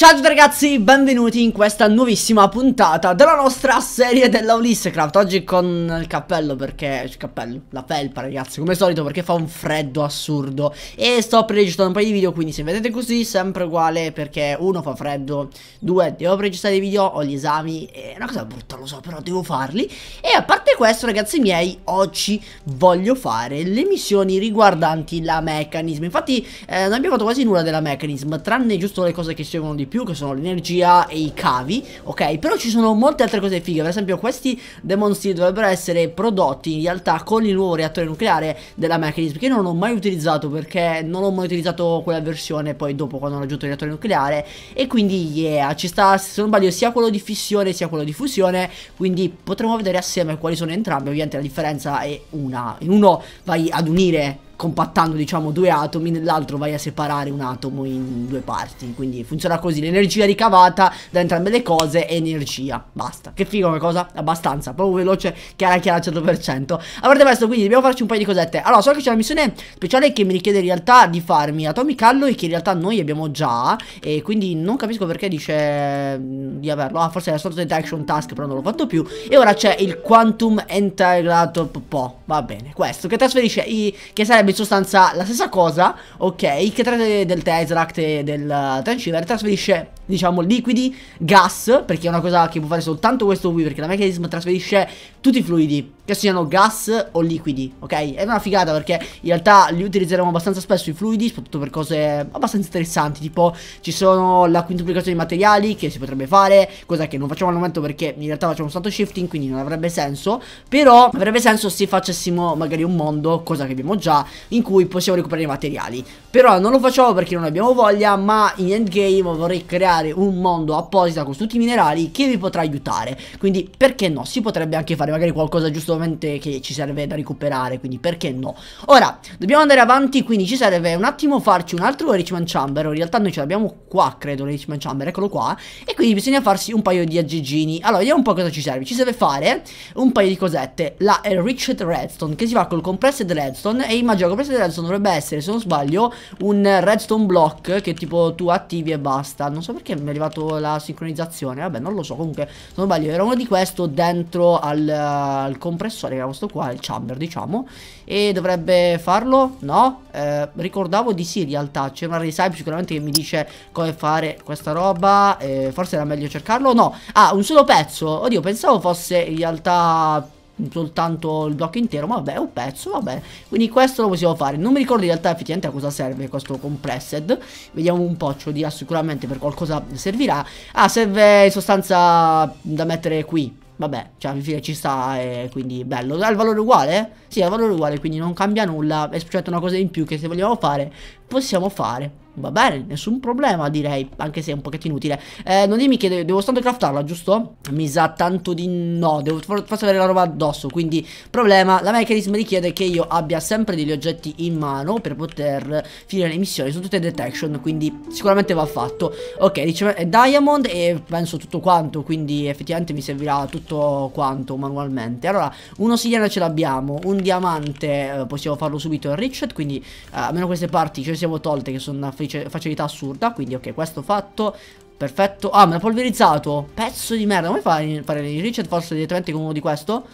Ciao a tutti ragazzi, benvenuti in questa nuovissima puntata della nostra serie della Ulissecraft Oggi con il cappello perché, il cappello, la felpa ragazzi, come al solito perché fa un freddo assurdo. E sto pre-registrando un paio di video, quindi se vedete così sempre uguale perché uno fa freddo Due, devo pre-registrare i video, ho gli esami, è una cosa brutta lo so però devo farli. E a parte questo ragazzi miei, oggi voglio fare le missioni riguardanti la Mechanism Infatti eh, non abbiamo fatto quasi nulla della Mechanism, tranne giusto le cose che seguono di più che sono l'energia e i cavi ok? Però ci sono molte altre cose fighe. Per esempio questi Demon Steel dovrebbero essere prodotti in realtà con il nuovo reattore nucleare della Mechanism che io non ho mai utilizzato perché non ho mai utilizzato quella versione poi dopo quando hanno aggiunto il reattore nucleare. E quindi yeah ci sta se non sbaglio sia quello di fissione sia quello di fusione. Quindi potremo vedere assieme quali sono entrambi. Ovviamente la differenza è una. In uno vai ad unire compattando diciamo due atomi nell'altro vai a separare un atomo in due parti. Quindi funziona così l'energia ricavata da entrambe le cose è energia basta. Che figo che cosa abbastanza proprio veloce chiara chiara al 100% a parte questo quindi dobbiamo farci un paio di cosette. Allora so che c'è una missione speciale che mi richiede in realtà di farmi Atomic Alloy che in realtà noi abbiamo già e quindi non capisco perché dice mm, di averlo. Ah forse è la sotto detection task però non l'ho fatto più. E ora c'è il Quantum Integrator Po va bene questo che trasferisce i che sarebbe in sostanza la stessa cosa, ok, che tra del Tesseract e del Transceiver trasferisce diciamo liquidi, gas, perché è una cosa che può fare soltanto questo qui, perché la Mechanism trasferisce tutti i fluidi, che siano gas o liquidi, ok? È una figata perché in realtà li utilizzeremo abbastanza spesso i fluidi, soprattutto per cose abbastanza interessanti, tipo ci sono la quintuplicazione di materiali che si potrebbe fare, cosa che non facciamo al momento perché in realtà facciamo stato shifting, quindi non avrebbe senso, però avrebbe senso se facessimo magari un mondo, cosa che abbiamo già, in cui possiamo recuperare i materiali. Però non lo facciamo perché non abbiamo voglia, ma in endgame vorrei creare un mondo apposito con tutti i minerali che vi potrà aiutare Quindi perché no? Si potrebbe anche fare magari qualcosa giustamente che ci serve da recuperare Quindi perché no? Ora, dobbiamo andare avanti quindi ci serve un attimo farci un altro Richmond Chamber In realtà noi ce l'abbiamo qua credo Richmond Chamber, eccolo qua E quindi bisogna farsi un paio di aggeggini Allora, vediamo un po' cosa ci serve Ci serve fare un paio di cosette La Enriched Redstone che si fa col Compressed Redstone E immagino che Compressed Redstone dovrebbe essere, se non sbaglio, un Redstone Block Che tipo tu attivi e basta Non so perché mi è arrivato la sincronizzazione? Vabbè, non lo so. Comunque, se non sbaglio, era uno di questo dentro al, al compressore, che era questo qua, il chamber, diciamo. E dovrebbe farlo? No? Eh, ricordavo di sì, in realtà. C'è una recipe sicuramente che mi dice come fare questa roba. Eh, forse era meglio cercarlo. No. Ah, un solo pezzo. Oddio, pensavo fosse in realtà soltanto il blocco intero ma vabbè un pezzo vabbè quindi questo lo possiamo fare non mi ricordo in realtà effettivamente a cosa serve questo compressed vediamo un po' ce lo dirà sicuramente per qualcosa servirà ah serve in sostanza da mettere qui Vabbè, cioè alla fine ci sta e quindi bello. Ha il valore uguale? Sì, ha il valore uguale, quindi non cambia nulla. È certo una cosa in più che se vogliamo fare, possiamo fare. Va bene, nessun problema direi, anche se è un pochettino inutile. Eh, non dimmi che devo soltanto craftarla, giusto? Mi sa tanto di no, devo forse avere la roba addosso, quindi problema. La mechanism richiede che io abbia sempre degli oggetti in mano per poter finire le missioni, sono tutte detection, quindi sicuramente va fatto. Ok, dice diamond e penso tutto quanto, quindi effettivamente mi servirà tutto quanto manualmente. Allora, un'ossidiana ce l'abbiamo, un diamante eh, possiamo farlo subito enriched, quindi eh, almeno queste parti le siamo tolte che sono una facilità assurda Quindi ok questo fatto Perfetto Ah me l'ha polverizzato Pezzo di merda Come fai a fare il reset forse direttamente con uno di questo?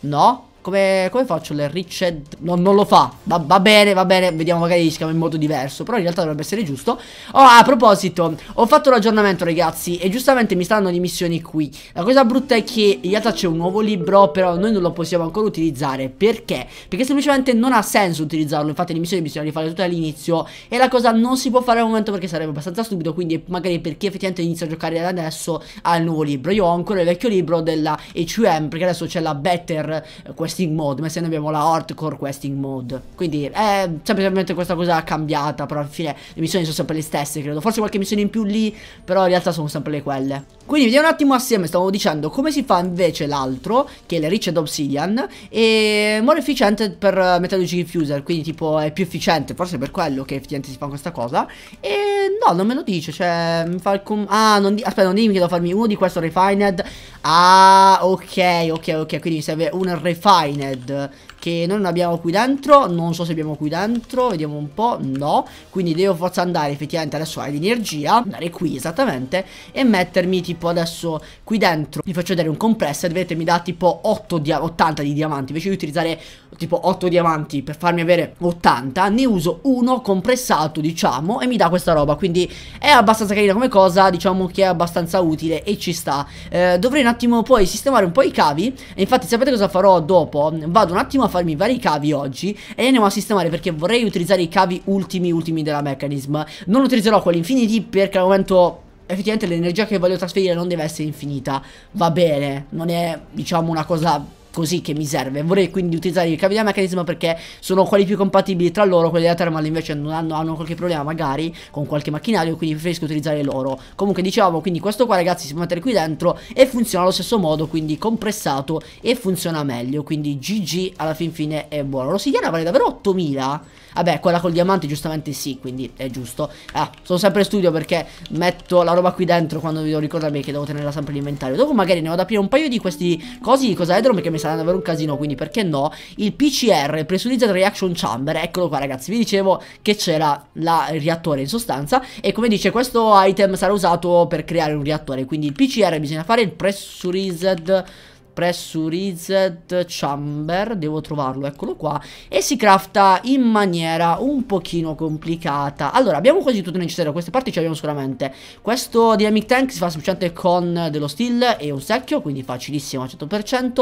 No come, come, faccio le Richard? No, non lo fa. Va, va, bene, va bene. Vediamo magari si chiama in modo diverso. Però in realtà dovrebbe essere giusto. Oh, a proposito, ho fatto l'aggiornamento, ragazzi. E giustamente mi stanno di missioni qui. La cosa brutta è che in realtà c'è un nuovo libro. Però noi non lo possiamo ancora utilizzare. Perché? Perché semplicemente non ha senso utilizzarlo. Infatti, le missioni bisogna rifare tutte all'inizio. E la cosa non si può fare al momento perché sarebbe abbastanza stupido. Quindi, magari per chi effettivamente inizia a giocare adesso ha il nuovo libro. Io ho ancora il vecchio libro della HUM. Perché adesso c'è la Better Quest questing mode, ma se noi abbiamo la hardcore questing mode. Quindi è semplicemente questa cosa cambiata, però alla fine le missioni sono sempre le stesse, credo. Forse qualche missione in più lì, però in realtà sono sempre le quelle. Quindi vediamo un attimo assieme, stavo dicendo come si fa invece l'altro, che è le Richard Obsidian, e more efficiente per Metallurgic Fuser, quindi tipo è più efficiente, forse per quello che effettivamente si fa questa cosa. E no, non me lo dice, cioè mi fa com Ah, non aspetta, non dimmi che devo farmi uno di questo refined. Ah, ok, ok, ok, quindi mi serve un refined che noi non abbiamo qui dentro Non so se abbiamo qui dentro Vediamo un po' No. Quindi devo forza andare effettivamente adesso ad energia Andare qui esattamente E mettermi tipo adesso qui dentro. Vi faccio vedere un compressor Vedete mi dà tipo 8 80 di diamanti. Invece di utilizzare tipo 8 diamanti per farmi avere 80 Ne uso uno compressato diciamo E mi dà questa roba. Quindi è abbastanza carina come cosa Diciamo che è abbastanza utile e ci sta. Eh, Dovrei un attimo poi sistemare un po' i cavi. E infatti sapete cosa farò dopo? Vado un attimo a farmi vari cavi oggi E li andiamo a sistemare perché vorrei utilizzare i cavi ultimi ultimi della Mechanism Non utilizzerò quelli infiniti perché al momento effettivamente l'energia che voglio trasferire non deve essere infinita. Va bene, non è diciamo una cosa così che mi serve. Vorrei quindi utilizzare i cavi da meccanismo perché sono quelli più compatibili tra loro Quelli da thermal invece non hanno, hanno qualche problema magari con qualche macchinario Quindi preferisco utilizzare loro. Comunque dicevamo quindi questo qua ragazzi si può mettere qui dentro E funziona allo stesso modo quindi compressato e funziona meglio. Quindi GG alla fin fine è buono. L'ossidiana vale davvero 8000 Vabbè, quella col diamante giustamente sì, quindi è giusto. Ah, sono sempre in studio perché metto la roba qui dentro quando vi devo ricordarmi che devo tenerla sempre in inventario. Dopo magari ne vado ad aprire un paio di questi cosi di cosa edron perché mi sarà davvero un casino, quindi perché no? Il PCR, Pressurized Reaction Chamber, eccolo qua ragazzi, vi dicevo che c'era il reattore in sostanza e come dice questo item sarà usato per creare un reattore, quindi il PCR bisogna fare il Pressurized Pressurized Chamber Devo trovarlo, eccolo qua E si crafta in maniera un pochino complicata. Allora, abbiamo quasi tutto necessario Queste parti ce l'abbiamo sicuramente Questo Dynamic Tank si fa semplicemente con dello steel e un secchio Quindi facilissimo al 100%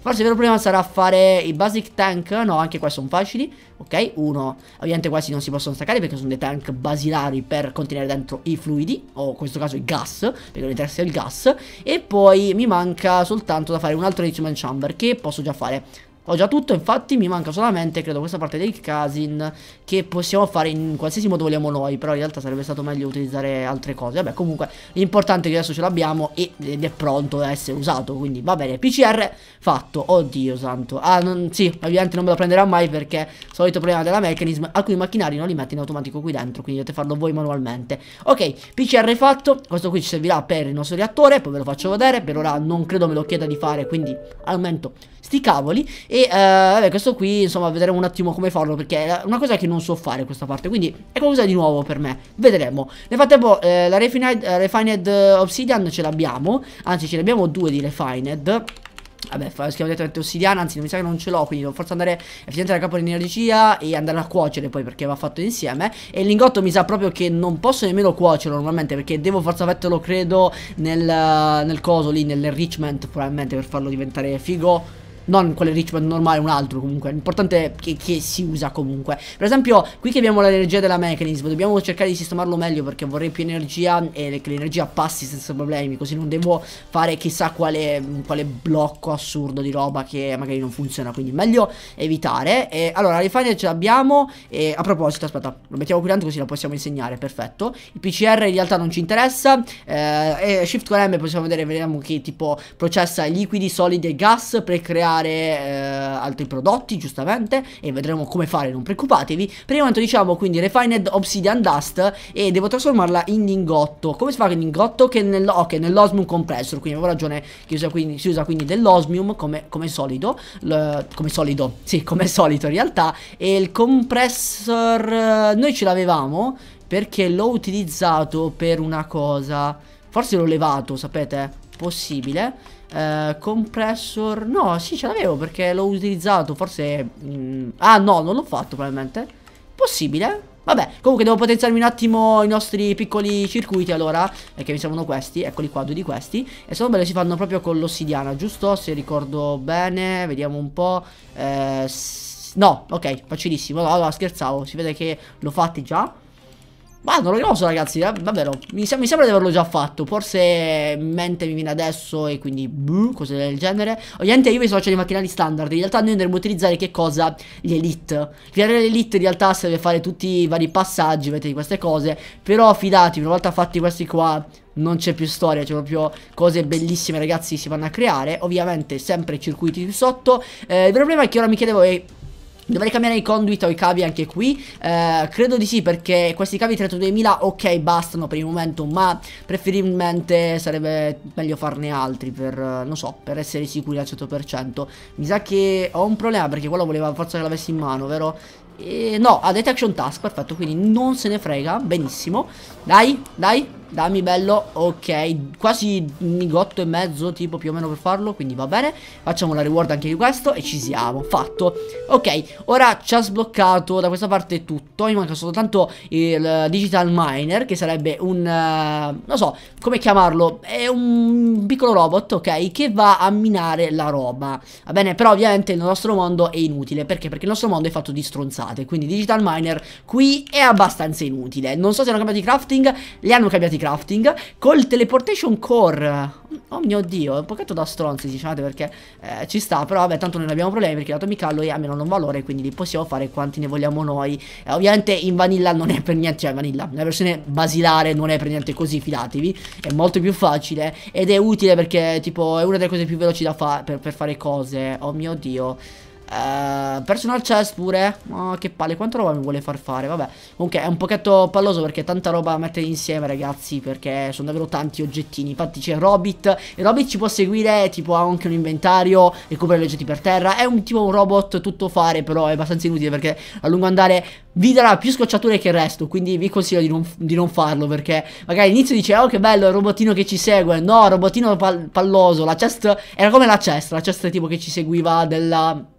Forse il vero problema sarà fare i basic tank? No, anche questi sono facili Ok, uno Ovviamente questi non si possono staccare perché sono dei tank basilari per contenere dentro i fluidi O in questo caso il gas Perché non interessa il gas. E poi mi manca soltanto da fare un altro Enrichment Chamber che posso già fare ho già tutto, infatti mi manca solamente, credo, questa parte del casin che possiamo fare in qualsiasi modo vogliamo noi, però in realtà sarebbe stato meglio utilizzare altre cose. Vabbè, comunque l'importante è che adesso ce l'abbiamo ed è pronto a essere usato, quindi va bene. PCR fatto, oddio santo. Ah, non, sì, ovviamente non me lo prenderà mai perché solito problema della mechanism, alcuni macchinari non li metti in automatico qui dentro, quindi dovete farlo voi manualmente. Ok, PCR fatto, questo qui ci servirà per il nostro reattore, poi ve lo faccio vedere, per ora non credo me lo chieda di fare, quindi al momento sti cavoli E uh, vabbè questo qui insomma vedremo un attimo come farlo Perché è una cosa che non so fare questa parte Quindi è qualcosa di nuovo per me. Vedremo. Nel frattempo eh, la refined, uh, refined Obsidian ce l'abbiamo. Anzi ce ne abbiamo due di Refined. Vabbè, fa schiavo direttamente ossidiana, anzi mi sa che non ce l'ho, quindi devo forse andare effettivamente alla capo di energia e andare a cuocere poi perché va fatto insieme. E il lingotto mi sa proprio che non posso nemmeno cuocerlo normalmente perché devo forza metterlo, credo, nel, nel coso lì, nell'enrichment probabilmente per farlo diventare figo non quelle Richmond normale, un altro comunque. L'importante è che, che, si usa comunque. Per esempio, qui che abbiamo l'energia della mechanism, dobbiamo cercare di sistemarlo meglio perché vorrei più energia e che l'energia passi senza problemi, così non devo fare chissà quale, quale blocco assurdo di roba che magari non funziona, quindi meglio evitare. E, allora, refiner ce l'abbiamo e a proposito, aspetta, lo mettiamo qui dentro così la possiamo insegnare, perfetto. Il PCR in realtà non ci interessa eh, e Shift con M possiamo vedere, vediamo che tipo processa liquidi, solidi e gas per creare creare eh, altri prodotti giustamente e vedremo come fare non preoccupatevi. Per il momento diciamo quindi refined obsidian dust e devo trasformarla in lingotto. Come si fa in lingotto? Che nel, okay, nell'osmium compressor quindi avevo ragione che usa quindi, si usa quindi dell'osmium come, come solido l, come solido sì come solito in realtà e il compressor noi ce l'avevamo perché l'ho utilizzato per una cosa. Forse l'ho levato sapete? Possibile eh, compressor No sì ce l'avevo perché l'ho utilizzato Forse mh, mm, Ah no non l'ho fatto probabilmente. Possibile? Vabbè, comunque devo potenziarmi un attimo i nostri piccoli circuiti allora Perché mi servono questi, eccoli qua, due di questi E sono belli, si fanno proprio con l'ossidiana, giusto? Se ricordo bene, vediamo un po' eh, No, ok, facilissimo. Allora, scherzavo, si vede che l'ho fatti già ma non lo so ragazzi, eh, davvero, mi, mi, sembra di averlo già fatto, forse in mente mi viene adesso e quindi buh, cose del genere. Ovviamente io mi sono di macchinari standard, in realtà noi andremo a utilizzare che cosa? Gli elite. Creare l'elite in realtà serve fare tutti i vari passaggi, vedete, di queste cose, però fidatevi, una volta fatti questi qua non c'è più storia, c'è proprio cose bellissime ragazzi si vanno a creare, ovviamente sempre circuiti sotto. Eh, il problema è che ora mi chiedevo... Eh, Dovrei cambiare i conduit o i cavi anche qui. Eh, Credo di sì perché questi cavi 32000 ok bastano per il momento Ma preferibilmente sarebbe meglio farne altri per, non so, per essere sicuri al 100% Mi sa che ho un problema perché quello voleva forza che l'avessi in mano, vero? E no, ha detection task, perfetto, quindi non se ne frega, benissimo Dai, dai, Dammi bello, ok, quasi un migotto e mezzo tipo più o meno per farlo, quindi va bene. Facciamo la reward anche di questo e ci siamo, fatto. Ok, ora ci ha sbloccato da questa parte tutto. Mi manca soltanto il digital miner che sarebbe un, uh, non so, come chiamarlo È un piccolo robot, ok, che va a minare la roba. Va bene, però ovviamente il nostro mondo è inutile. Perché? Perché il nostro mondo è fatto di stronzate Quindi digital miner qui è abbastanza inutile. Non so se hanno cambiato i crafting, li hanno cambiati crafting col teleportation core. Oh mio dio, è un pochetto da stronzi diciate perché eh, ci sta Però vabbè tanto non abbiamo problemi perché l'atomic alloy hanno un valore Quindi li possiamo fare quanti ne vogliamo noi. Eh, Ovviamente in vanilla non è per niente, cioè vanilla La versione basilare non è per niente così, fidatevi È molto più facile ed è utile perché tipo è una delle cose più veloci da fare per, per fare cose. Oh mio dio Uh, personal chest pure. Oh che palle Quanta roba mi vuole far fare? Vabbè Comunque è un pochetto palloso Perché tanta roba da mettere insieme ragazzi Perché sono davvero tanti oggettini. Infatti c'è Robit. Il Robit ci può seguire Tipo ha anche un inventario Recupera gli oggetti per terra. È un tipo un robot tutto fare Però è abbastanza inutile Perché a lungo andare vi darà più scocciature che il resto Quindi vi consiglio di non, di non farlo Perché magari all'inizio dice Oh che bello il robottino che ci segue. No robottino pal palloso La chest era come la chest La chest tipo che ci seguiva della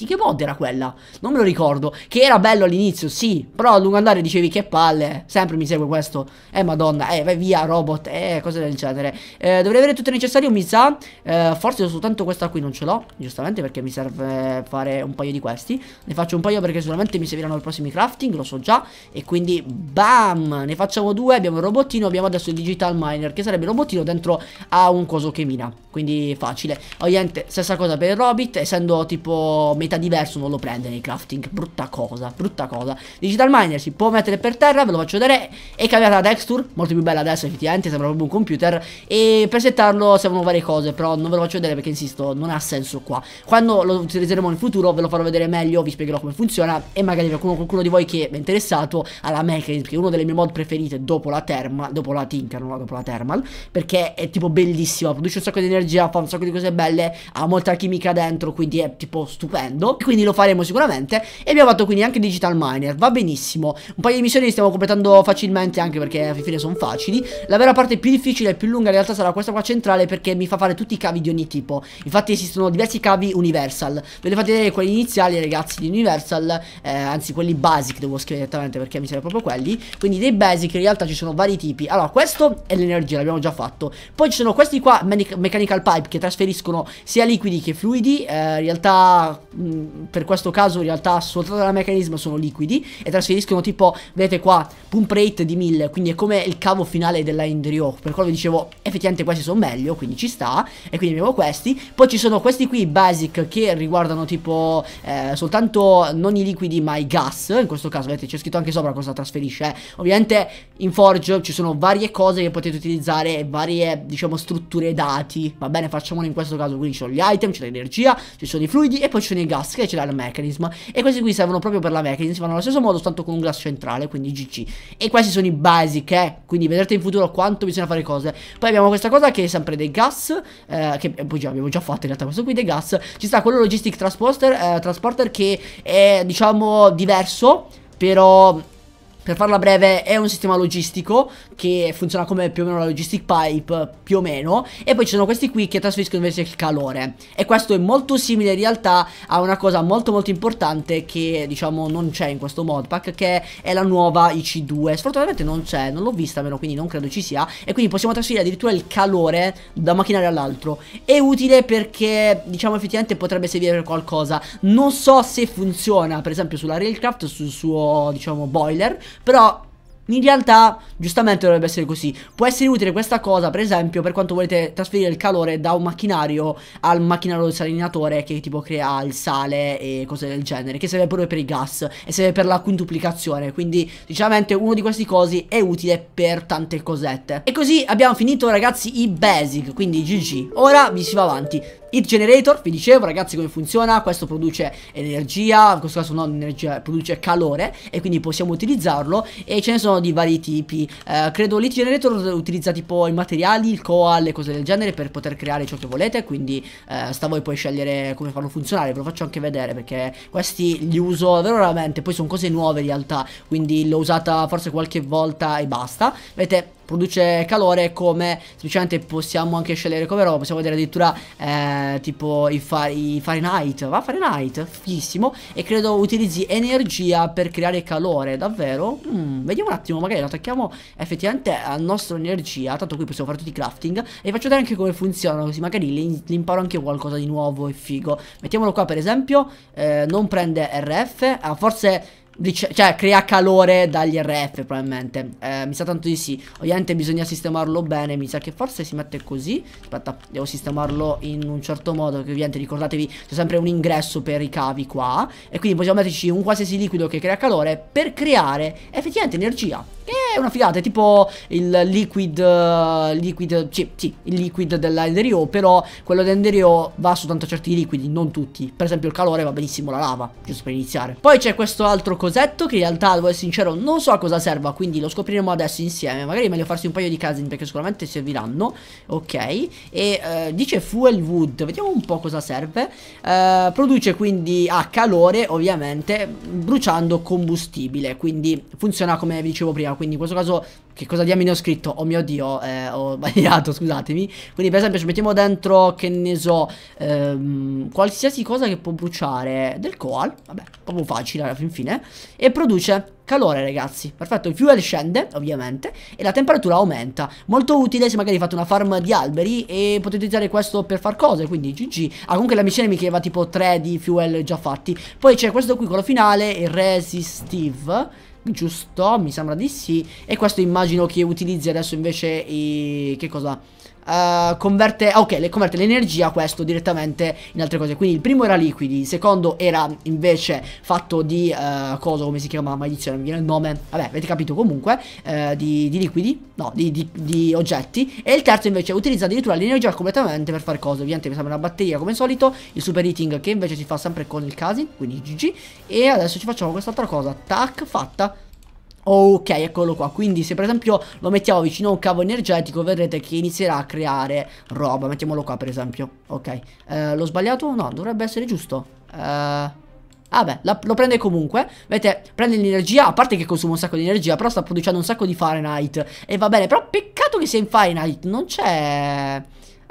di che mod era quella? Non me lo ricordo. Che era bello all'inizio, sì. Però a lungo andare dicevi che palle. Sempre mi segue questo. Eh, madonna. Eh, vai via, robot. Eh, cose del genere. Eh, dovrei avere tutto il necessario, mi sa. Eh, forse soltanto questa qui non ce l'ho. Giustamente perché mi serve fare un paio di questi. Ne faccio un paio perché sicuramente mi serviranno i prossimi crafting. Lo so già. E quindi, bam. Ne facciamo due. Abbiamo il robottino. Abbiamo adesso il digital miner. Che sarebbe il robottino dentro a un coso che mina. Quindi facile. Ovviamente, stessa cosa per il robot. Essendo tipo metà diverso non lo prende nei crafting. Brutta cosa, brutta cosa. Digital Miner si può mettere per terra, ve lo faccio vedere. È cambiata la texture, molto più bella adesso effettivamente Sembra proprio un computer. E per settarlo servono varie cose Però non ve lo faccio vedere perché insisto non ha senso qua. Quando lo utilizzeremo in futuro ve lo farò vedere meglio Vi spiegherò come funziona. E magari qualcuno, qualcuno di voi che è interessato alla Mechanism Che è una delle mie mod preferite dopo la Thermal Dopo la Tinker, non dopo la Thermal Perché è tipo bellissima Produce un sacco di energia, fa un sacco di cose belle Ha molta chimica dentro Quindi è tipo stupendo mondo Quindi lo faremo sicuramente E abbiamo fatto quindi anche Digital Miner Va benissimo. Un paio di missioni li stiamo completando facilmente Anche perché alla fine sono facili. La vera parte più difficile e più lunga in realtà sarà questa qua centrale Perché mi fa fare tutti i cavi di ogni tipo. Infatti esistono diversi cavi Universal. Ve li fate vedere quelli iniziali ragazzi di Universal eh, Anzi quelli basic devo scrivere direttamente Perché mi serve proprio quelli. Quindi dei basic in realtà ci sono vari tipi. Allora questo è l'energia l'abbiamo già fatto. Poi ci sono questi qua Mechanical Pipe Che trasferiscono sia liquidi che fluidi. Eh, In realtà mh, per questo caso in realtà soltanto dal meccanismo sono liquidi e trasferiscono tipo, vedete qua, pump rate di 1000, quindi è come il cavo finale della Endrio, per quello vi dicevo effettivamente questi sono meglio, quindi ci sta, e quindi abbiamo questi, poi ci sono questi qui basic che riguardano tipo eh, soltanto non i liquidi ma i gas, in questo caso vedete c'è scritto anche sopra cosa trasferisce, eh. ovviamente in Forge ci sono varie cose che potete utilizzare, varie diciamo strutture dati, va bene facciamolo in questo caso, quindi ci sono gli item, c'è l'energia, ci sono i fluidi e poi ci sono i gas che ce l'ha il mechanism. E questi qui servono proprio per la mechanism fanno allo stesso modo soltanto con un gas centrale quindi GC e questi sono i basic eh. Quindi vedrete in futuro quanto bisogna fare cose. Poi abbiamo questa cosa che è sempre dei gas eh, che poi già abbiamo già fatto in realtà questo qui dei gas. Ci sta quello logistic transporter, eh, transporter che è diciamo diverso però per farla breve è un sistema logistico che funziona come più o meno la logistic pipe, più o meno, e poi ci sono questi qui che trasferiscono invece il calore. E questo è molto simile in realtà a una cosa molto molto importante che diciamo non c'è in questo modpack, che è la nuova IC2. Sfortunatamente non c'è, non l'ho vista meno, quindi non credo ci sia, e quindi possiamo trasferire addirittura il calore da macchinario all'altro. È utile perché diciamo effettivamente potrebbe servire per qualcosa. Non so se funziona, per esempio sulla Railcraft, sul suo diciamo boiler, però in realtà, giustamente dovrebbe essere così. Può essere utile questa cosa, per esempio, per quanto volete trasferire il calore da un macchinario al macchinario salinatore che tipo crea il sale e cose del genere, che serve pure per i gas e serve per la quintuplicazione. Quindi, sinceramente, uno di questi cosi è utile per tante cosette. E così abbiamo finito, ragazzi, i basic, quindi GG. Ora vi si va avanti. Heat Generator, vi dicevo ragazzi come funziona, questo produce energia, in questo caso non energia, produce calore e quindi possiamo utilizzarlo e ce ne sono di vari tipi, eh, credo l'Heat Generator utilizza tipo i materiali, il coal e cose del genere per poter creare ciò che volete, quindi eh, sta a voi poi scegliere come farlo funzionare, ve lo faccio anche vedere perché questi li uso veramente, poi sono cose nuove in realtà, quindi l'ho usata forse qualche volta e basta, vedete produce calore come semplicemente possiamo anche scegliere come roba possiamo vedere addirittura eh, tipo i, i Fahrenheit. Va Fahrenheit? Fighissimo. E credo utilizzi energia per creare calore davvero? Mm, vediamo un attimo magari lo attacchiamo effettivamente a nostra energia tanto qui possiamo fare tutti i crafting. E vi faccio vedere anche come funzionano così magari li, li imparo anche qualcosa di nuovo e figo. Mettiamolo qua per esempio eh, non prende RF ah, forse cioè crea calore dagli RF probabilmente. Eh, Mi sa tanto di sì. Ovviamente bisogna sistemarlo bene Mi sa che forse si mette così. Aspetta devo sistemarlo in un certo modo Che ovviamente ricordatevi c'è sempre un ingresso per i cavi qua. E quindi possiamo metterci un qualsiasi liquido che crea calore Per creare effettivamente energia. Che è una figata È tipo il liquid uh, Liquid sì, sì il liquid dell'Enderio Però quello dell'Enderio va soltanto a certi liquidi Non tutti. Per esempio il calore va benissimo la lava Giusto per iniziare. Poi c'è questo altro cosetto che in realtà, devo essere sincero, non so a cosa serva, quindi lo scopriremo adesso insieme. Magari è meglio farsi un paio di casini perché sicuramente serviranno. Ok, e eh, dice fuel wood, vediamo un po' cosa serve. Eh, produce quindi a calore, ovviamente, bruciando combustibile, quindi funziona come vi dicevo prima, quindi in questo caso che cosa diamine ho scritto? Oh mio dio, eh, ho sbagliato, scusatemi. Quindi per esempio ci mettiamo dentro, che ne so, ehm, qualsiasi cosa che può bruciare del coal. Vabbè, proprio facile alla fin fine. E produce calore ragazzi Perfetto, il fuel scende ovviamente E la temperatura aumenta Molto utile se magari fate una farm di alberi E potete utilizzare questo per far cose Quindi GG Ah comunque la missione mi chiedeva tipo 3 di fuel già fatti Poi c'è questo qui, quello finale Il resistive Giusto, mi sembra di sì E questo immagino che utilizzi adesso invece i... Che cosa? Uh, converte, ok, le converte l'energia questo direttamente in altre cose. Quindi il primo era liquidi, il secondo era invece fatto di uh, cosa, come si chiama, maledizione, mi viene il nome. Vabbè, avete capito comunque, uh, di, di, liquidi, no, di, di, di, oggetti. E il terzo invece utilizza addirittura l'energia completamente per fare cose. Ovviamente mi sembra una batteria come al solito, il super heating che invece si fa sempre con il casi, quindi GG. E adesso ci facciamo quest'altra cosa, tac, fatta. Ok, eccolo qua, quindi se per esempio lo mettiamo vicino a un cavo energetico vedrete che inizierà a creare roba. Mettiamolo qua per esempio, ok. Eh, L'ho sbagliato? No, dovrebbe essere giusto. Eh... Vabbè, la, lo prende comunque. Vedete, prende l'energia A parte che consuma un sacco di energia Però sta producendo un sacco di Fahrenheit. E va bene, però peccato che sia in Fahrenheit. Non c'è...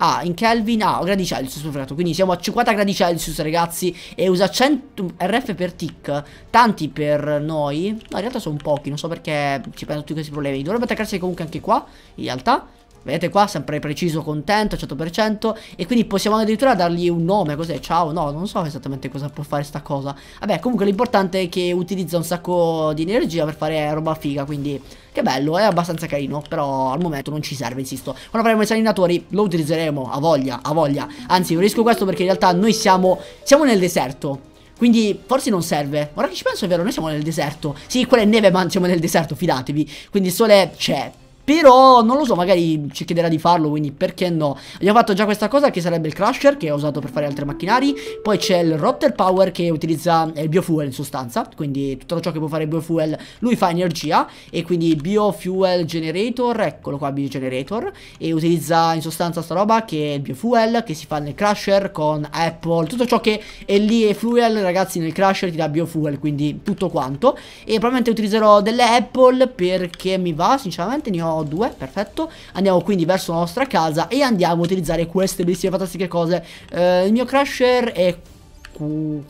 Ah, in Kelvin, ah, gradi Celsius, perfetto. Quindi siamo a 50 gradi Celsius, ragazzi. E usa 100 RF per tick. Tanti per noi. No, in realtà sono pochi, non so perché ci prendono tutti questi problemi. Dovrebbe attaccarsi comunque anche qua, in realtà. Vedete qua, sempre preciso, contento, 100% E quindi possiamo addirittura dargli un nome, cos'è? Ciao, no, non so esattamente cosa può fare sta cosa. Vabbè, comunque l'importante è che utilizza un sacco di energia per fare roba figa Quindi, che bello, è abbastanza carino Però al momento non ci serve, insisto. Quando avremo i salinatori lo utilizzeremo, a voglia, a voglia. Anzi, rischio questo perché in realtà noi siamo, siamo nel deserto quindi forse non serve. Ora che ci penso è vero, noi siamo nel deserto. Sì, quella è neve ma siamo nel deserto, fidatevi. Quindi il sole c'è però non lo so, magari ci chiederà di farlo, quindi perché no? Abbiamo fatto già questa cosa che sarebbe il crusher che ho usato per fare altri macchinari. Poi c'è il rotter power che utilizza il biofuel in sostanza, quindi tutto ciò che può fare il biofuel lui fa energia. E quindi biofuel generator, eccolo qua biogenerator. E utilizza in sostanza sta roba che è il biofuel che si fa nel crusher con Apple, tutto ciò che è lì e fuel ragazzi nel crusher ti dà biofuel, quindi tutto quanto. E probabilmente utilizzerò delle Apple perché mi va, sinceramente ne ho due, perfetto. Andiamo quindi verso la nostra casa e andiamo a utilizzare queste bellissime fantastiche cose. Eh, Il mio crusher è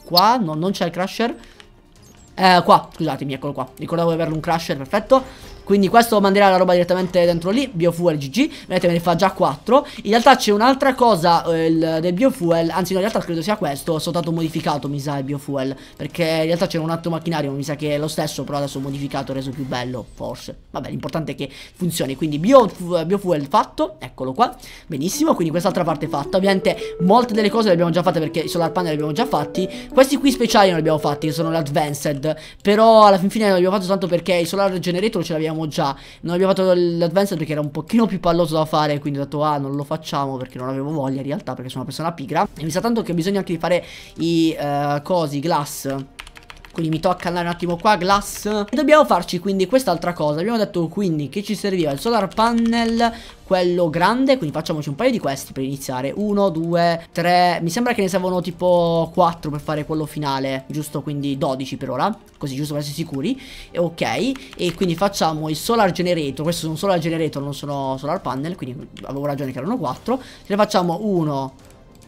qua, no, non c'è il crusher. Eh, qua, scusatemi, eccolo qua. Ricordavo di averlo un crusher, perfetto quindi questo manderà la roba direttamente dentro lì Biofuel GG Vedete me ne fa già 4 In realtà c'è un'altra cosa eh, del biofuel Anzi no in realtà credo sia questo Ho soltanto modificato mi sa il biofuel. Perché in realtà c'era un altro macchinario Mi sa che è lo stesso però adesso ho modificato Reso più bello forse. Vabbè l'importante è che funzioni. Quindi bio, biofuel fatto Eccolo qua. Benissimo quindi quest'altra parte è fatta. Ovviamente molte delle cose le abbiamo già fatte Perché i solar panel li abbiamo già fatti. Questi qui speciali non li abbiamo fatti Che sono l'advanced. Però alla fin fine non li abbiamo fatto tanto perché il solar generator ce l'abbiamo abbiamo già. Non abbiamo fatto l'advanced perché era un pochino più palloso da fare, quindi ho detto ah non lo facciamo perché non avevo voglia in realtà perché sono una persona pigra. E mi sa tanto che bisogna anche fare i uh, cosi, glass quindi mi tocca andare un attimo qua, glass. E Dobbiamo farci quindi quest'altra cosa. Abbiamo detto quindi che ci serviva il solar panel Quello grande. Quindi facciamoci un paio di questi per iniziare. Uno, due, tre. Mi sembra che ne servono tipo quattro per fare quello finale. Giusto, quindi 12 per ora. Così, giusto per essere sicuri. E Ok. E quindi facciamo il solar generator. Questo sono solar generator, non sono solar panel. Quindi avevo ragione che erano quattro. Ce ne facciamo uno,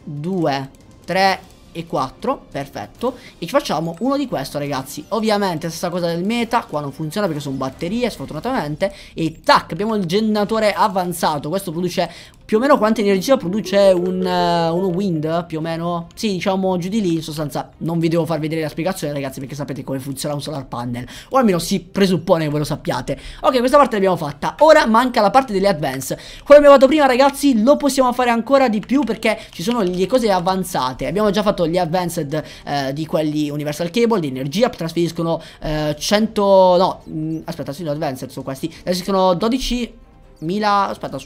due, tre e 4 Perfetto. E ci facciamo uno di questo ragazzi. Ovviamente stessa cosa del meta Qua non funziona perché sono batterie sfortunatamente. E tac abbiamo il generatore avanzato. Questo produce più o meno quanta energia produce un, uh, uno wind, più o meno? Sì, diciamo giù di lì, in sostanza non vi devo far vedere la spiegazione ragazzi perché sapete come funziona un solar panel. O almeno si presuppone che voi lo sappiate. Ok, questa parte l'abbiamo fatta, ora manca la parte delle advance. Come abbiamo fatto prima ragazzi lo possiamo fare ancora di più perché ci sono le cose avanzate. Abbiamo già fatto gli advanced eh, di quelli universal cable, di energia, trasferiscono eh, 100... no, mh, mm, aspetta, sì, no, advanced sono questi. Trasferiscono 12.000... aspetta,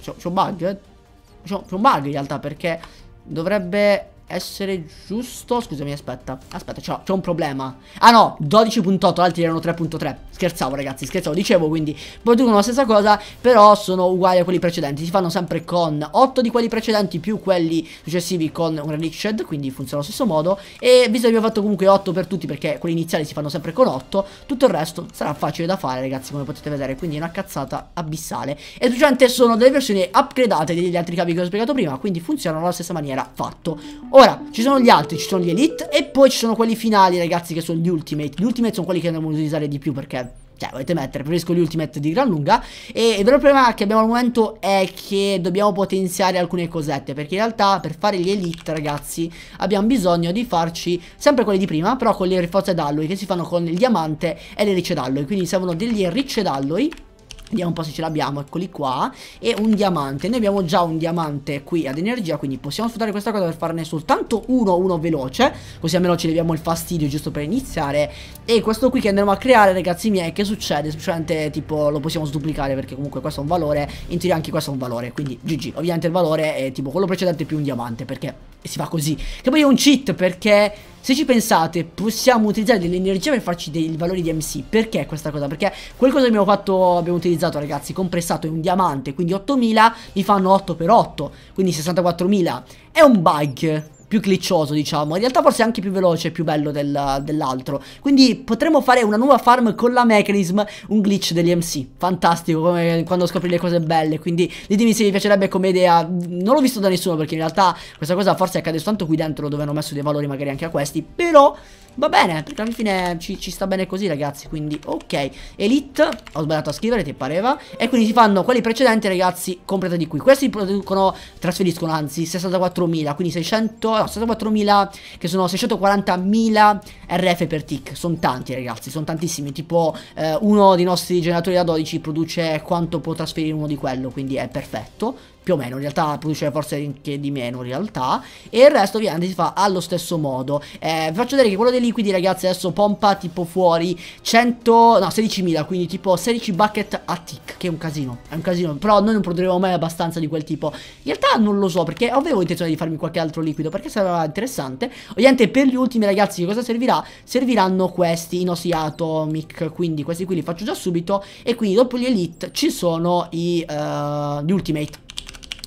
c'è un bug? C'è un bug in realtà perché dovrebbe essere giusto? Scusami aspetta. Aspetta c'è un problema. Ah no 12.8 Altri erano 3.3 Scherzavo ragazzi Scherzavo Dicevo quindi Producono la stessa cosa Però sono uguali a quelli precedenti. Si fanno sempre con 8 di quelli precedenti Più quelli successivi con un Relic Quindi funziona allo stesso modo. E visto che abbiamo fatto comunque 8 per tutti Perché quelli iniziali si fanno sempre con 8 Tutto il resto sarà facile da fare ragazzi Come potete vedere Quindi è una cazzata abissale. E semplicemente sono delle versioni upgradate Degli altri cavi che ho spiegato prima Quindi funzionano alla stessa maniera Fatto Ora, ci sono gli altri, ci sono gli elite e poi ci sono quelli finali, ragazzi, che sono gli ultimate. Gli ultimate sono quelli che andiamo a utilizzare di più perché cioè volete mettere, preferisco gli ultimate di gran lunga e il vero problema che abbiamo al momento è che dobbiamo potenziare alcune cosette perché in realtà per fare gli elite ragazzi abbiamo bisogno di farci sempre quelli di prima però con le rinforze d'alloy che si fanno con il diamante e le ricce d'alloy quindi servono degli ricce d'alloy Vediamo un po' se ce l'abbiamo, eccoli qua. E un diamante, noi abbiamo già un diamante qui ad energia Quindi possiamo sfruttare questa cosa per farne soltanto uno, uno veloce. Così almeno ci leviamo il fastidio giusto per iniziare. E questo qui che andremo a creare ragazzi miei Che succede? Semplicemente tipo lo possiamo sduplicare Perché comunque questo è un valore. In teoria anche questo è un valore. Quindi GG Ovviamente il valore è tipo quello precedente più un diamante Perché si fa così. Che poi è un cheat perché se ci pensate possiamo utilizzare dell'energia per farci dei valori di MC Perché questa cosa? Perché quel cosa che abbiamo fatto, abbiamo utilizzato ragazzi Compressato in un diamante Quindi 8000 mi fanno 8 per 8 Quindi 64.000 È un bug più glitchoso diciamo. In realtà forse anche più veloce e più bello del, dell'altro. Quindi potremmo fare una nuova farm con la mechanism Un glitch degli MC Fantastico come quando scopri le cose belle. Quindi ditemi se vi piacerebbe come idea. Non l'ho visto da nessuno perché in realtà questa cosa forse accade soltanto qui dentro Dove hanno messo dei valori magari anche a questi. Però Va bene, perché alla fine ci, ci, sta bene così ragazzi Quindi ok. Elite, ho sbagliato a scrivere, ti pareva? E quindi si fanno quelli precedenti ragazzi Completa di qui. Questi producono, trasferiscono anzi 64.000 Quindi 600, no 64.000 Che sono 640.000 RF per tick. Sono tanti ragazzi, sono tantissimi. Tipo eh, uno dei nostri generatori da 12 Produce quanto può trasferire uno di quello Quindi è perfetto più o meno, in realtà produce forse anche di meno in realtà e il resto ovviamente si fa allo stesso modo. Eh, vi faccio vedere che quello dei liquidi ragazzi adesso pompa tipo fuori 100, no 16.000 quindi tipo 16 bucket a tick che è un casino, è un casino però noi non produrremo mai abbastanza di quel tipo. In realtà non lo so perché avevo intenzione di farmi qualche altro liquido perché sarà interessante. Ovviamente per gli ultimi ragazzi che cosa servirà? serviranno questi i nostri atomic quindi questi qui li faccio già subito e quindi dopo gli elite ci sono i, uh, gli ultimate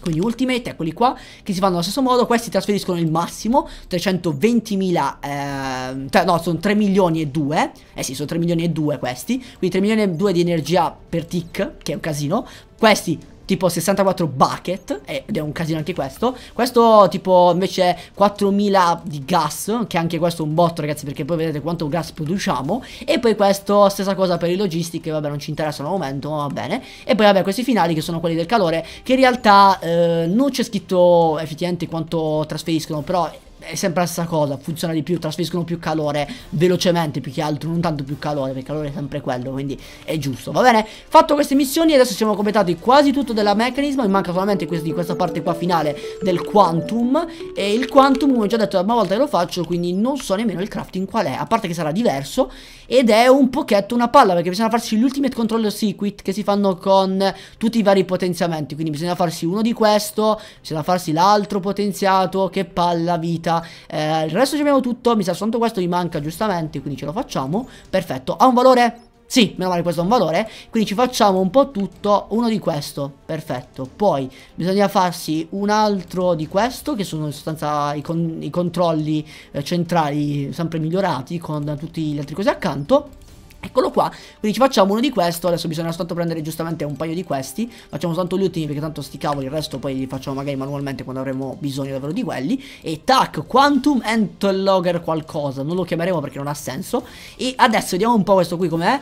quindi ultimate, eccoli qua, che si fanno allo stesso modo, questi trasferiscono il massimo, 320.000, eh, no, sono 3 milioni e 2, eh sì, sono 3 milioni e 2 questi, quindi 3 milioni e 2 di energia per tick, che è un casino, questi tipo 64 bucket ed è un casino anche questo. Questo tipo invece 4000 di gas che anche questo è un botto ragazzi perché poi vedete quanto gas produciamo. E poi questo stessa cosa per i logistiche vabbè non ci interessano al momento va bene. E poi vabbè questi finali che sono quelli del calore che in realtà eh, non c'è scritto effettivamente quanto trasferiscono però è sempre la stessa cosa, funziona di più, trasferiscono più calore velocemente più che altro, non tanto più calore, perché il calore è sempre quello, quindi è giusto, va bene? Fatto queste missioni, adesso siamo completati quasi tutto della meccanism, mi manca solamente questo, di questa parte qua finale del quantum, e il quantum, come ho già detto la prima volta che lo faccio, quindi non so nemmeno il crafting qual è, a parte che sarà diverso, ed è un pochetto una palla perché bisogna farsi l'ultimate control circuit che si fanno con tutti i vari potenziamenti, quindi bisogna farsi uno di questo, bisogna farsi l'altro potenziato, che palla, vita, eh, il resto ci abbiamo tutto, mi sa soltanto questo mi manca giustamente, quindi ce lo facciamo, perfetto, ha un valore? Sì, meno male questo è un valore. Quindi ci facciamo un po' tutto Uno di questo, perfetto. Poi bisogna farsi un altro di questo Che sono in sostanza i, con i controlli eh, centrali Sempre migliorati Con tutti gli altri cose accanto. Eccolo qua, quindi ci facciamo uno di questo, adesso bisogna soltanto prendere giustamente un paio di questi. Facciamo soltanto gli ultimi perché tanto sti cavoli, il resto poi li facciamo magari manualmente quando avremo bisogno davvero di quelli. E tac, Quantum Entlogger qualcosa, non lo chiameremo perché non ha senso. E adesso vediamo un po' questo qui com'è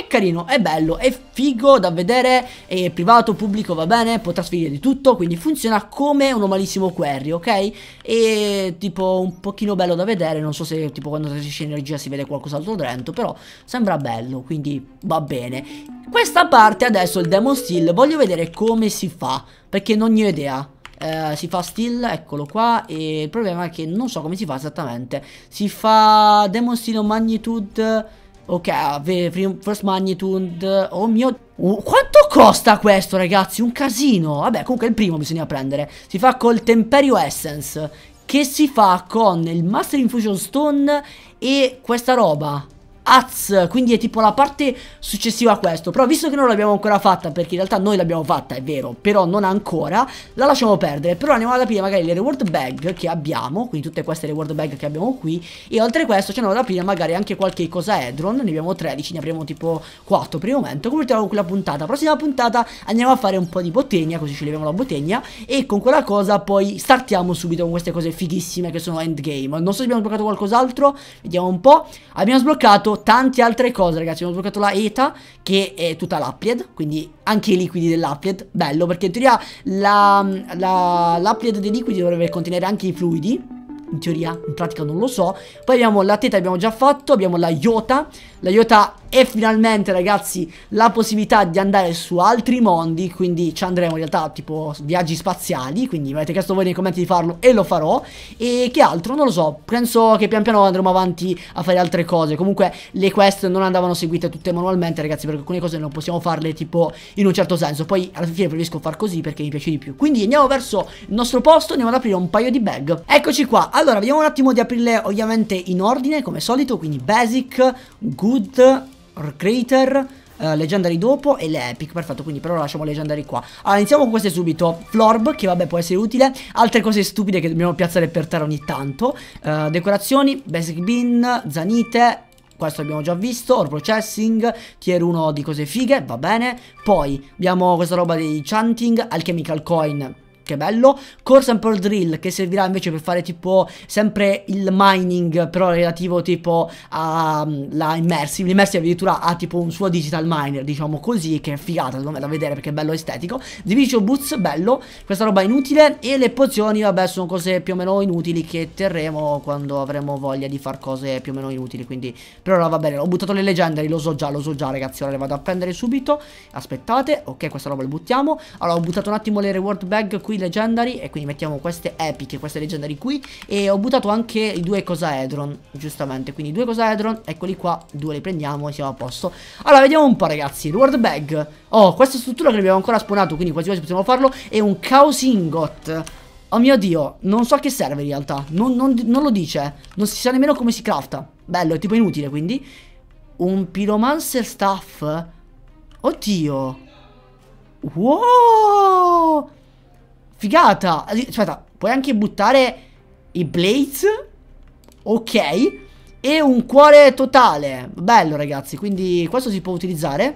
è carino, è bello, è figo da vedere, è privato, pubblico, va bene, potrà sfidare di tutto, quindi funziona come un normalissimo query, ok? E tipo un pochino bello da vedere, non so se tipo quando si energia si vede qualcos'altro dentro, però sembra bello, quindi va bene. Questa parte adesso, il demo still, voglio vedere come si fa, perché non ne ho idea. Eh, si fa still, eccolo qua E il problema è che non so come si fa esattamente Si fa demo still magnitude Ok, first magnitude. Oh mio... Uh, quanto costa questo, ragazzi? Un casino. Vabbè, comunque il primo bisogna prendere. Si fa col Temperio Essence. Che si fa con il Master Infusion Stone e questa roba. Az, quindi è tipo la parte successiva a questo. Però visto che non l'abbiamo ancora fatta Perché in realtà noi l'abbiamo fatta, è vero Però non ancora, la lasciamo perdere. Però andiamo ad aprire magari le reward bag che abbiamo Quindi tutte queste reward bag che abbiamo qui. E oltre a questo ci andiamo ad aprire magari anche qualche cosa Edron Ne abbiamo 13, ne apriamo tipo 4 per il momento. Concludiamo con quella puntata. Prossima puntata andiamo a fare un po' di bottegna Così ci leviamo la bottegna. E con quella cosa poi startiamo subito con queste cose fighissime Che sono endgame. Non so se abbiamo sbloccato qualcos'altro. Vediamo un po' Abbiamo sbloccato tante altre cose ragazzi. Abbiamo sbloccato la ETA che è tutta l'Applied Quindi anche i liquidi dell'Applied Bello perché in teoria l'Applied la, dei liquidi dovrebbe contenere anche i fluidi. In teoria, in pratica non lo so. Poi abbiamo la teta abbiamo già fatto. Abbiamo la iota. La iota è finalmente ragazzi la possibilità di andare su altri mondi Quindi ci andremo in realtà tipo viaggi spaziali Quindi mi avete chiesto voi nei commenti di farlo e lo farò. E che altro? Non lo so Penso che pian piano andremo avanti a fare altre cose. Comunque le quest non andavano seguite tutte manualmente ragazzi Perché alcune cose non possiamo farle tipo in un certo senso. Poi alla fine preferisco far così perché mi piace di più. Quindi andiamo verso il nostro posto Andiamo ad aprire un paio di bag. Eccoci qua. Allora, vediamo un attimo di aprirle ovviamente in ordine, come solito, quindi Basic, Good, Creator, uh, Legendary dopo e le Epic, perfetto, quindi però lasciamo Legendary qua. Allora, iniziamo con queste subito. Florb, che vabbè può essere utile, altre cose stupide che dobbiamo piazzare per terra ogni tanto. Uh, decorazioni, Basic Bin, Zanite, questo abbiamo già visto, Ore Processing, Tier 1 di cose fighe, va bene. Poi abbiamo questa roba dei Chanting, Alchemical Coin, che bello. Core Sample Drill che servirà invece per fare tipo sempre il mining però relativo tipo alla mm, immersive l'immersive addirittura ha tipo un suo digital miner diciamo così che è figata secondo me da vedere perché è bello estetico. Division Boots bello questa roba inutile e le pozioni vabbè sono cose più o meno inutili che terremo quando avremo voglia di fare cose più o meno inutili quindi per ora va bene. Ho buttato le legendary lo so già lo so già ragazzi ora le vado a prendere subito. Aspettate ok questa roba le buttiamo. Allora ho buttato un attimo le reward bag qui leggendary e quindi mettiamo queste epiche, queste leggendary qui e ho buttato anche i due cosaedron, giustamente, quindi due cosaedron, eccoli qua, due li prendiamo e siamo a posto. Allora, vediamo un po' ragazzi, reward bag. Oh, questa struttura che abbiamo ancora spawnato, quindi quasi quasi possiamo farlo, è un chaos ingot. Oh mio dio, non so a che serve in realtà, non, non, non lo dice, non si sa nemmeno come si crafta. Bello, è tipo inutile quindi. Un pyromancer staff? Oddio. Wow! Figata. Aspetta, puoi anche buttare i blades. Ok. E un cuore totale. Bello, ragazzi. Quindi questo si può utilizzare.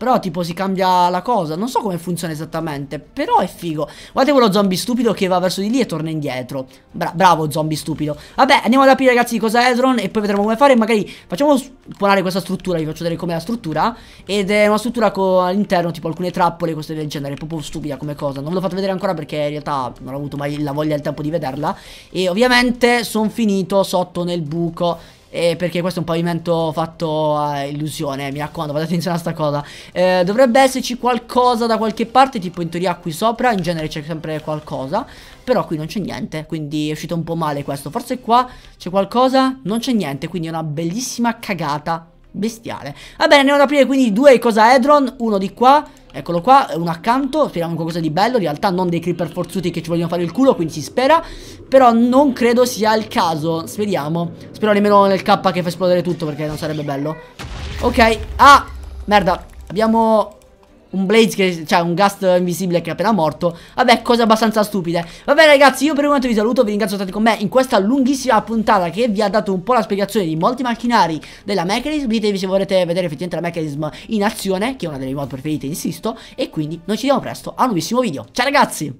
Però tipo si cambia la cosa. Non so come funziona esattamente Però è figo. Guardate quello zombie stupido che va verso di lì e torna indietro. Bra Bravo zombie stupido. Vabbè andiamo ad aprire ragazzi cosa è Edron E poi vedremo come fare. Magari facciamo spawnare questa struttura Vi faccio vedere com'è la struttura. Ed è una struttura con all'interno tipo alcune trappole Cose del genere. Proprio stupida come cosa. Non l'ho fatto vedere ancora perché in realtà Non ho avuto mai la voglia e il tempo di vederla. E ovviamente sono finito sotto nel buco eh, perché questo è un pavimento fatto a illusione, mi raccomando, fate attenzione a sta cosa. Eh, dovrebbe esserci qualcosa da qualche parte, tipo in teoria qui sopra, in genere c'è sempre qualcosa, però qui non c'è niente, quindi è uscito un po' male questo. Forse qua c'è qualcosa, non c'è niente, quindi è una bellissima cagata bestiale. Va bene, andiamo ad aprire quindi due cosa Edron, uno di qua Eccolo qua, uno accanto, speriamo qualcosa di bello In realtà non dei creeper forzuti che ci vogliono fare il culo Quindi si spera Però non credo sia il caso, speriamo. Spero nemmeno nel K che fa esplodere tutto Perché non sarebbe bello. Ok, ah, merda Abbiamo un Blaze che cioè un Gust invisibile che è appena morto Vabbè cose abbastanza stupide. Va bene ragazzi io per il momento vi saluto Vi ringrazio stati con me in questa lunghissima puntata Che vi ha dato un po' la spiegazione di molti macchinari Della Mechanism. Ditevi se volete vedere effettivamente la Mechanism in azione Che è una delle mie mod preferite insisto. E quindi noi ci vediamo presto a un nuovissimo video. Ciao ragazzi